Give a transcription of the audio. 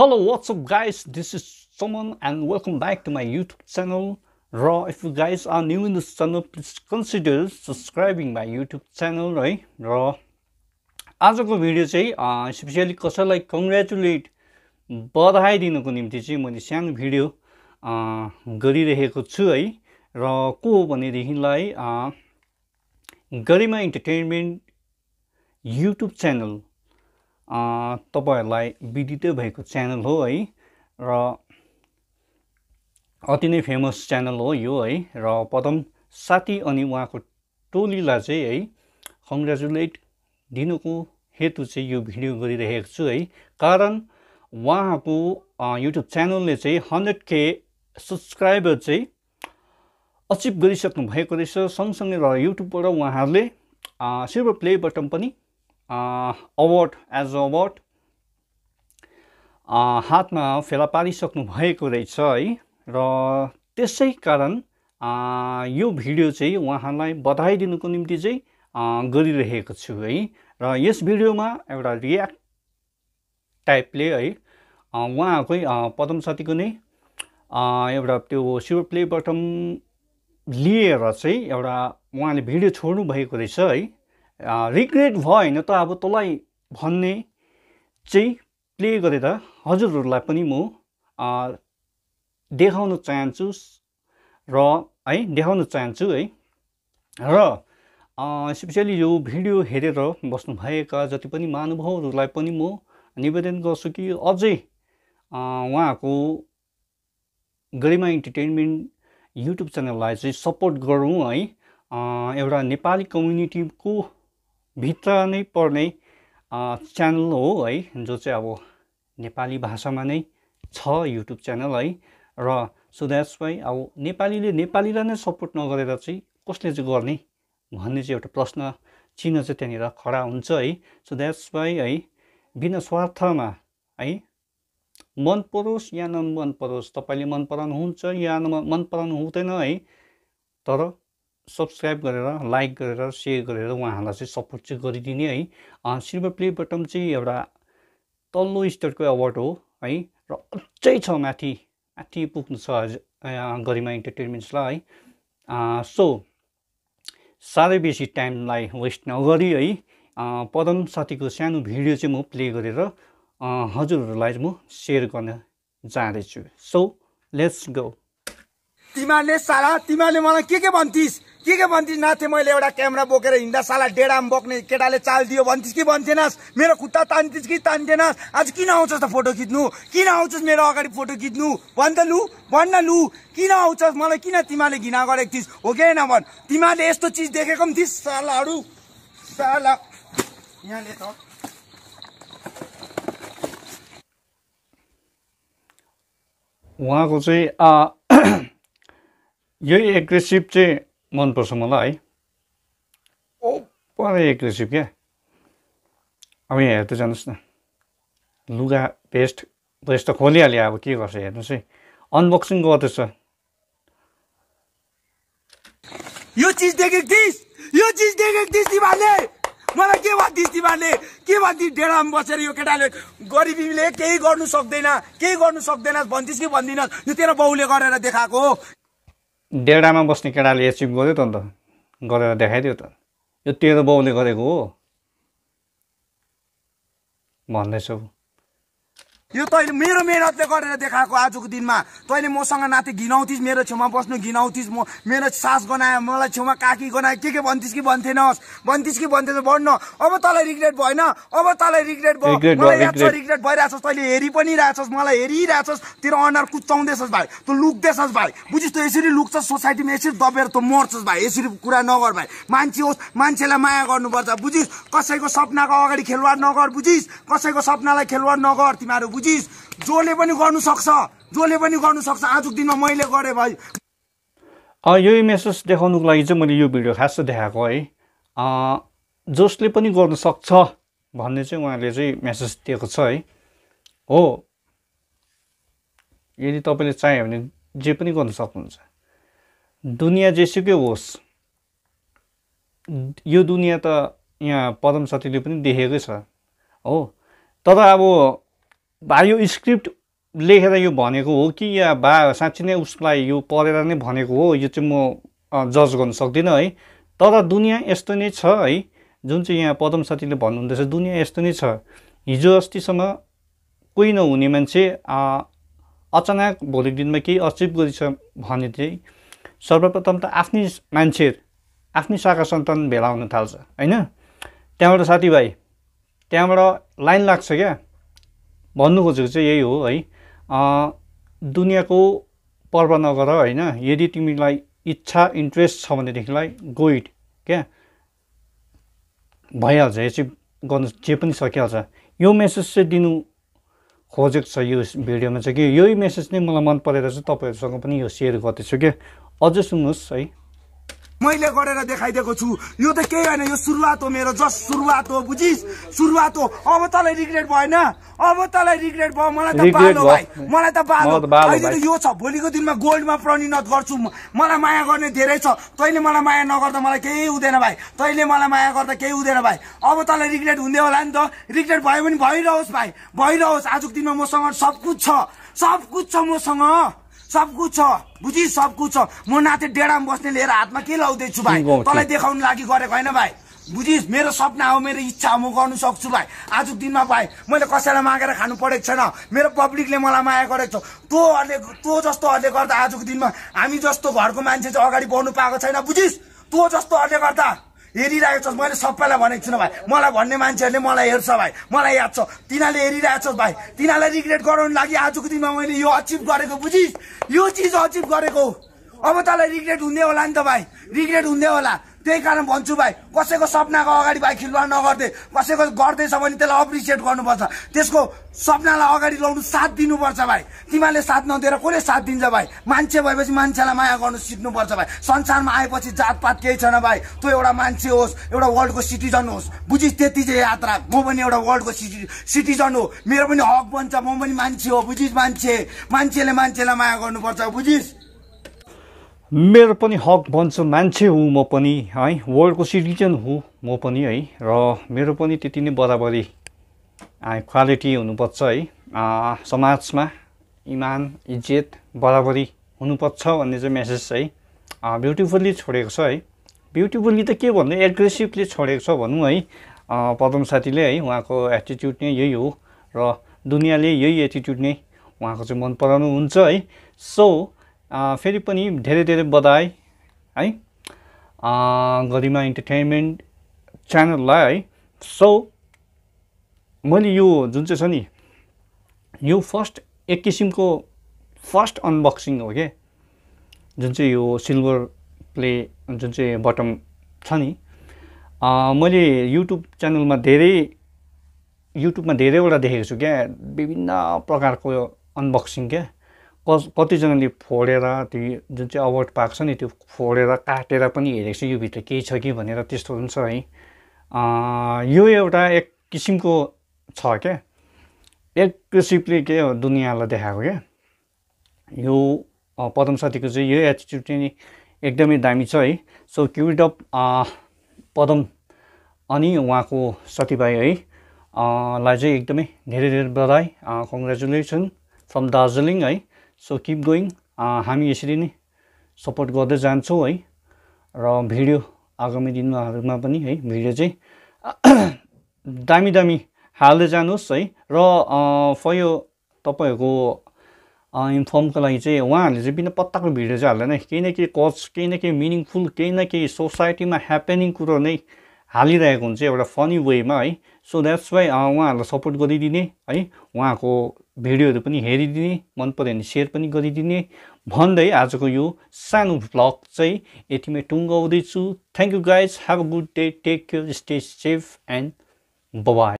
Hello, what's up, guys? This is Someone, and welcome back to my YouTube channel. र if you guys are new in this channel, please consider subscribing my YouTube channel है र आजको video चाहिँ specially कसैलाई congratulate बधाई दिनुको निम्ति चाहिँ मैले सानो भिडियो गरिरहेको छु है र को हो भनेदेखिलाई गरिमा इन्टरटेनमेन्ट युट्युब च्यानल तपाईँहरूलाई विदितै भएको च्यानल हो है र अति नै फेमस च्यानल हो यो है र पदम साथी अनि उहाँको टोलीलाई चाहिँ है कङ्ग्रेचुलेट दिनुको हेतु चाहिँ यो भिडियो गरिरहेको छु है। कारण उहाँको युट्युब च्यानलले चाहिँ हन्ड्रेड के सब्सक्राइबर चाहिँ अचिभ गरिसक्नु भएको रहेछ। सँगसँगै र युट्युबबाट उहाँहरूले सिल्भर प्ले बटन पनि अवार्ड एज अ अवार्ड हातमा फेला पारिसक्नु भएको रहेछ है। र त्यसै कारण यो भिडियो चाहिँ उहाँलाई बधाई दिनुको निम्ति चाहिँ गरिरहेको छु है। र यस भिडियोमा एउटा रियाक्ट टाइपले है उहाँकै पदम साथीको नै एउटा त्यो सिल्भर प्ले बटम लिएर चाहिँ एउटा उहाँले भिडियो छोड्नु भएको रहेछ है। रिग्रेट भयो होइन त अब तँलाई भन्ने चाहिँ प्ले गरेर हजुरहरूलाई पनि म देखाउन चाहन्छु र है देखाउन चाहन्छु है। र स्पेसियली यो भिडियो हेरेर बस्नुभएका जति पनि महानुभावहरूलाई पनि म निवेदन गर्छु कि अझै उहाँको गरिमा इन्टरटेनमेन्ट युट्युब च्यानललाई चाहिँ सपोर्ट गरौँ है। एउटा नेपाली कम्युनिटीको भित्र नै पर्ने च्यानल हो है जो चाहिँ अब नेपाली भाषामा नै छ युट्युब च्यानल है। र सो द्याट्स वाइ अब नेपालीले नेपालीलाई नै सपोर्ट नगरेर चाहिँ कसले चाहिँ गर्ने भन्ने चाहिँ एउटा प्रश्न चिन्ह चाहिँ त्यहाँनिर खडा हुन्छ है। सो द्याट्स वाइ है बिना स्वार्थमा है मन परोस् या नमन परोस् तपाईँले मन पराउनुहुन्छ या मन पराउनु हुँदैन है। तर सब्सक्राइब गरेर लाइक गरेर सेयर गरेर उहाँहरूलाई चाहिँ सपोर्ट चाहिँ गरिदिने है। सिल्भर प्ले बटम चाहिँ एउटा तल्लो स्तरको अवार्ड हो है र अझै छ माथि माथि पुग्नु छ गरिमा इन्टरटेनमेन्ट्सलाई है। सो साह्रै बेसी टाइमलाई वेस्ट नगरी है पदम साथीको सानो भिडियो चाहिँ म प्ले गरेर हजुरहरूलाई म सेयर गर्न जाँदैछु। So let's go. तिमीहरूले साला तिमीहरूले मलाई के के भन्थिस्? के के भन्थिस् नाथे मैले एउटा क्यामेरा बोकेर हिँड्दा साला डेडाम बोक्ने केटाले चाल दियो भन्थिस् कि भन्थेनस्? मेरो खुट्टा तान्थिस् कि तान्थेनस्? आज किन आउँछस् त फोटो खिच्नु? किन आउँछस् मेरो अगाडि फोटो खिच्नु? भन् त लु भन्न लु। किन आउँछस्? मलाई किन तिमीहरूले घिना गरेको थिइस्? हो कि होइन भन्? तिमीहरूले यस्तो चिज देखेको पनि थिइस् सालाहरू साला। यहाँले त। उहाँको चाहिँ यही एग्रेसिभ चाहिँ मनपर्छ मलाई है ओ पुरै एग्रेसिभ क्या अब यहाँ हेर्दै जानुहोस् न लुगा पेस्ट पेस्ट त खोलिहाल्यो अब के गर्छ हेर्नुहोस् है अनबक्सिङ गर्दैछ यो चिज देखेको थिइस् यो चिज देखेको थिइस् तिमीहरूले मलाई के भन्थिस् तिमीहरूले के भन्थिस् डेढामा बसेर यो केटाले गरिबीले केही गर्नु सक्दैन केही गर्नु सक्दैन भन्थिस् कि भन्दिनस् यो तेरो बाउले गरेर देखाएको हो डेढामा बस्ने केटाले एचिभ गर्यो त अन्त गरेर देखाइदियो त। यो तेरो बाउले गरेको हो। भन्दैछौ यो तैँले मेरो मेहनतले गरेर देखाएको आजको दिनमा। तैँले मसँग नाथे घिनाउँथिस् मेरो छेउमा बस्नु घिनाउँथिस् म मेरो सास गनायो मलाई छेउमा काकी गनायो के के भन्थिस् कि भन्थेनस्। भन्थिस् कि भन्थेन भन्न अब तँलाई रिग्रेट भएन। अब तँलाई रिग्रेट भयो। मलाई याद छ रिग्रेट भइरहेछस्। तैँले हेरि पनि रहेछस् मलाई हेरिरहेछस्। तेरो अनुहार कुचाउँदैछस् भाइ। तँ लुक्दैछस् भाइ। बुझिस् तँ यसरी लुक्छस् सोसाइटीमा यसरी दबेर तँ मर्छस् भाइ। यसरी कुरा नगर भाइ। मान्छे होस् मान्छेलाई माया गर्नुपर्छ। बुझिस् कसैको सपनाको अगाडि खेलवाड नगर। बुझिस् कसैको सपनालाई खेलवाड नगर। तिमीहरू बुझिस् जसले पनि गर्नु सक्छ जसले पनि गर्नु सक्छ आजको दिनमा मैले गरेँ भाइ। यही मेसेज देखाउनुको लागि चाहिँ मैले यो भिडियो खास देखाएको है। जसले पनि गर्नु सक्छ भन्ने चाहिँ उहाँले चाहिँ मेसेज दिएको छ है। हो। यदि तपाईँले चाह्यो भने जे पनि गर्नु सक्नुहुन्छ। दुनियाँ जेसुकै होस् यो दुनियाँ त यहाँ पदम साथीले पनि देखेकै छ। हो। तर अब बा यो स्क्रिप्ट लेखेर यो भनेको हो कि या बा साँच्ची नै उसलाई यो पढेर नै भनेको हो यो चाहिँ म जज गर्न सक्दिनँ है। तर दुनियाँ यस्तो नै छ है जुन चाहिँ यहाँ पदम साथीले भन्नुहुँदैछ दुनियाँ यस्तो नै छ। हिजो अस्तिसम्म कोही नहुने मान्छे अचानक भोलिको दिनमा केही अचिभ गरिछ भने चाहिँ सर्वप्रथम त आफ्नै मान्छे आफ्नै शाखा सन्तान भेला हुन थाल्छ होइन? त्यहाँबाट साथीभाइ त्यहाँबाट लाइन लाग्छ क्या? भन्नु खोजेको चाहिँ यही हो है। दुनियाँको पर्व नगर होइन यदि तिमीलाई इच्छा इन्ट्रेस्ट छ भनेदेखिलाई गो इट क्या? भइहाल्छ एचिभ गर्नु जे पनि सकिहाल्छ। यो मेसेज चाहिँ दिनु खोजेको छ यो भिडियोमा चाहिँ कि यही मेसेज नै मलाई मन परेर चाहिँ तपाईँहरूसँग पनि यो सेयर गर्दैछु क्या? अझै सुन्नुहोस् है। मैले गरेर देखाइदिएको छु। यो त केही होइन यो सुरुवात हो मेरो जस्ट सुरुवात हो बुझिस्? सुरुवात हो। अब तँलाई रिग्रेट भएन? अब तँलाई रिग्रेट भयो? मलाई त बालो भाइ। मलाई त बालो। अहिले त यो छ भोलिको दिनमा गोल्डमा परिणत गर्छु। मलाई माया गर्ने धेरै छ। तैँले मलाई माया नगर्दा मलाई केही हुँदैन भाइ। तैँले मलाई माया गर्दा केही हुँदैन भाइ। अब तँलाई रिग्रेट हुँदै होला नि त। रिग्रेट भयो भने भइरहोस् भाइ। भइरहोस्। आजको दिनमा मसँग सब कुछ छ। सब कुछ छ मसँग। सब कुछ छ। बुझि सब कुछ छ। म नाथे डेढामा बस्ने लिएर हातमा के लाउँदैछु भाइ? तँलाई देखाउनु लागि गरेको होइन भाइ। बुझिस् मेरो सपना हो मेरो इच्छा हो म गर्नु सक्छु भाइ। आजको दिनमा भाइ मैले कसैलाई मागेर खानु परेको छैन। मेरो पब्लिकले मलाई माया गरेको छ। तँहरूले तँ जस्तोहरूले गर्दा आजको दिनमा हामी जस्तो घरको मान्छे चाहिँ अगाडि बढ्नु पाएको छैन बुझिस्? तँ जस्तोहरूले गर्दा हेरिरहेको छस्। मैले सबैलाई भनेको छुइनँ भाइ। मलाई भन्ने मान्छेहरूले मलाई हेर्छ भाइ। मलाई याद छ। तिनीहरूले हेरिरहेको छस् भाइ। तिनीहरूलाई रिग्रेट गराउनु लागि आजको दिनमा मैले यो अचिभ गरेको बुझिस्? यो चिज अचिभ गरेको अब तँलाई रिग्रेट हुँदै होला नि त भाइ। रिग्रेट हुँदै होला। त्यही कारण भन्छु भाइ कसैको सपनाको अगाडि भाइ खिलवाड नगर्दै कसैको गर्दैछ भने त्यसलाई अप्रिसिएट गर्नुपर्छ। त्यसको सपनालाई अगाडि ल्याउनु साथ दिनुपर्छ भाइ। तिमीहरूले साथ नदिएर कसले साथ दिन्छ भाइ? मान्छे भएपछि मान्छेलाई माया गर्नु सिक्नुपर्छ भाइ। संसारमा आएपछि जातपात केही छैन भाइ। तँ एउटा मान्छे होस् एउटा वर्ल्डको सिटिजन होस्। बुझिस् त्यति चाहिँ याद राख। म पनि एउटा वर्ल्डको सिटि सिटिजन हो। मेरो पनि हक बन्छ म पनि मान्छे हो। बुझिस् मान्छे? मान्छेले मान्छेलाई माया गर्नुपर्छ बुझिस्? मेरो पनि हक बन्छ मान्छे हुँ म पनि है वर्ल्डको सिटिजन हुँ म पनि है र मेरो पनि त्यति नै बराबरी क्वालिटी हुनुपर्छ है समाजमा इमान इज्जत बराबरी हुनुपर्छ भन्ने चाहिँ मेसेज है ब्युटिफुल्ली छोडेको छ है। ब्युटिफुल्ली त के भन्नु एग्रेसिभली छोडेको छ भनौँ है पदम साथीले है उहाँको एटिट्युड नै यही हो र दुनियाँले यही एटिट्युड नै उहाँको चाहिँ मन पराउनु हुन्छ है। सो फेरि पनि धेरै धेरै बधाई है। गरिमा इन्टरटेनमेन्ट च्यानललाई है। सो मैले यो जुन चाहिँ छ नि यो फर्स्ट एक किसिमको फर्स्ट अनबक्सिङ हो क्या जुन चाहिँ यो सिल्भर प्ले जुन चाहिँ बटम छ नि मैले युट्युब च्यानलमा धेरै युट्युबमा धेरैवटा देखेको छु क्या। विभिन्न प्रकारको अनबक्सिङ क्या। कतिजनाले फोडेर त्यो जुन चाहिँ अवार्ड पाएको छ नि त्यो फोडेर काटेर पनि हेरेको छु योभित्र केही छ कि भनेर त्यस्तोहरू पनि छ है यो एउटा एक किसिमको छ क्या। एक्रेसिभली के दुनियाँलाई देखाएको क्या। यो पदम साथीको चाहिँ यो एटिट्युड चाहिँ एकदमै दामी छ है। सो क्युड अप पदम अनि उहाँको साथीभाइ है। लाई चाहिँ एकदमै धेरै धेरै बधाई। कङ्ग्रेचुलेसन फ्रम दार्जिलिङ है। सो किप गोइङ हामी यसरी नै सपोर्ट गर्दै जान्छौँ है। र भिडियो आगामी दिनहरूमा पनि है भिडियो चाहिँ दामी दामी हाल्दै जानुहोस् है। र फर यो तपाईँहरूको इन्फर्मको लागि चाहिँ उहाँहरूले चाहिँ बिना पत्ताको भिडियो चाहिँ हाल्दैन केही न केही कज केही न केही मिनिङफुल केही न केही सोसाइटीमा ह्यापनिङ कुरो नै हालिरहेको हुन्छ एउटा फनी वेमा है। सो द्याट्स वाइ उहाँहरूलाई सपोर्ट गरिदिने है। उहाँको भिडियोहरू पनि हेरिदिने मन पऱ्यो भने सेयर पनि गरिदिने। भन्दै आजको यो सानो भ्लग चाहिँ यतिमै टुङ्गाउँदैछु thank you guys have a good day take care stay safe and bye bye